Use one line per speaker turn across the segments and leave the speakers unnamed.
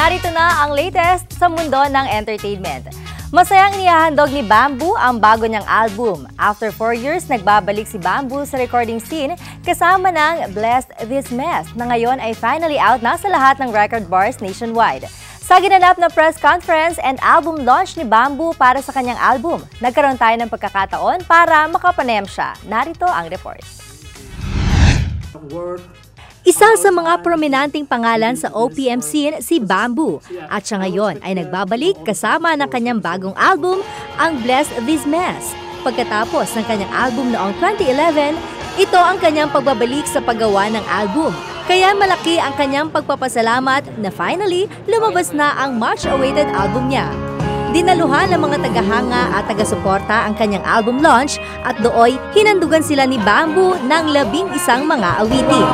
ang latest sa mundo ng entertainment. Masayang inihahandog ni Bamboo ang bago niyang album. After 4 years, nagbabalik si Bamboo sa recording scene kasama ng Blessed This Mess na ngayon ay finally out na sa lahat ng record bars nationwide. Sa ginanap na press conference and album launch ni Bamboo para sa kanyang album, nagkaroon tayo ng pagkakataon para makapanem siya. Narito ang report. Isa sa mga prominenteng pangalan sa OPM scene si Bamboo at siya ngayon ay nagbabalik kasama ng kanyang bagong album, ang Bless This Mess. Pagkatapos ng kanyang album noong 2011, ito ang kanyang pagbabalik sa paggawa ng album. Kaya malaki ang kanyang pagpapasalamat na finally lumabas na ang much-awaited album niya. Dinaluhan ng mga tagahanga at taga-suporta ang kanyang album launch at dooy hinandugan sila ni Bamboo ng labing isang mga awitin.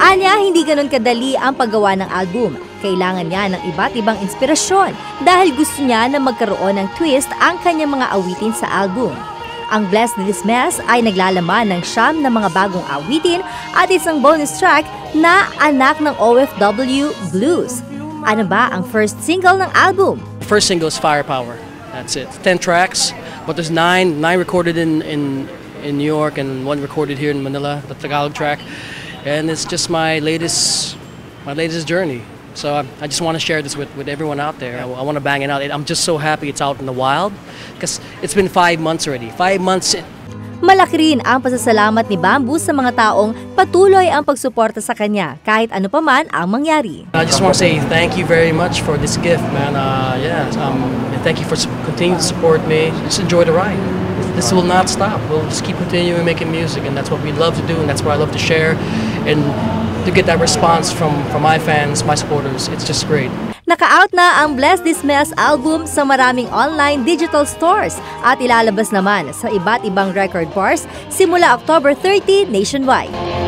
Anya, hindi ganun kadali ang paggawa ng album. Kailangan niya ng iba't ibang inspirasyon dahil gusto niya na magkaroon ng twist ang kanyang mga awitin sa album. Ang Bless This Mess ay naglalaman ng siyam na mga bagong awitin at isang bonus track na anak ng OFW Blues. Ano ba ang first single ng album?
First single is Firepower. That's it. Ten tracks, but there's nine. Nine recorded in, in, in New York and one recorded here in Manila, the Tagalog track. And it's just my latest, my latest journey. So I, I just want to share this with, with everyone out there. I, I want to bang it out. I'm just so happy it's out in the wild because it's been five months already. Five months.
Malaki rin ang pasasalamat ni Bamboo sa mga taong patuloy ang pagsuporta sa kanya kahit ano pa man ang mangyari.
I just want to say thank you very much for this gift, man. Uh, yeah, um, and thank you for continuing to support me. Just enjoy the ride. This will not stop. We'll just keep continuing making music, and that's what we love to do, and that's what I love to share. And to get that response from, from my fans, my supporters, it's just great.
Naka-out na ang Bless This Mess album sa maraming online digital stores at ilalabas naman sa iba't ibang record bars simula October 30 nationwide.